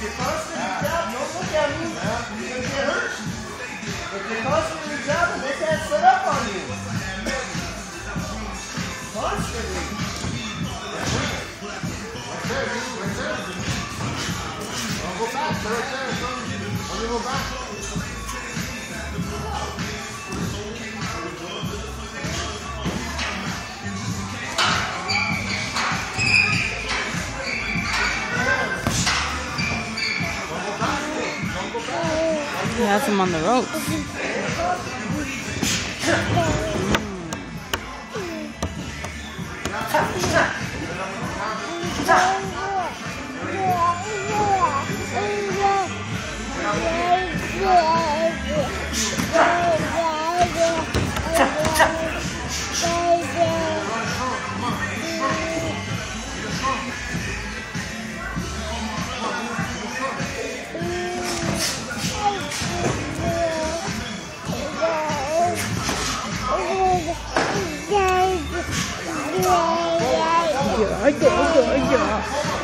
don't look at me. You're going to get hurt. If you're constantly they can't set up on you. Right there, right there. Don't go back. Don't go back. He has him on the ropes. Mm. Dạ, dạ, dạ, dạ.